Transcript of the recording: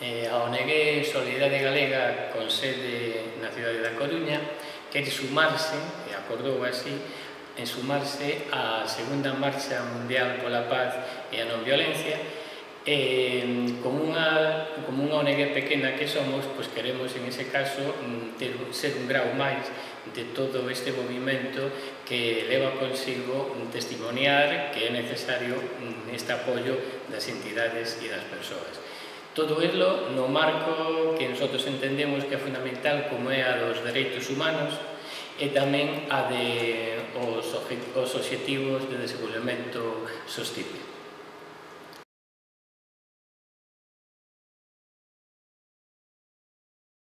eh, a ONG Solidariedade Galega con sede na cidade da Coruña quere sumarse, e acordou así, en sumarse á segunda marcha mundial pola paz e a non violencia eh, como unha, como unha ONG pequena que somos pois queremos en ese caso mm, ter, ser un grau máis de todo este movimento que leva consigo testimoniar que é necesario mm, este apoio das entidades e das persoas. Todo elo no marco que nosotros entendemos que é fundamental como é a dos dereitos humanos e tamén a de os objetivos de desenvolvemento sostible.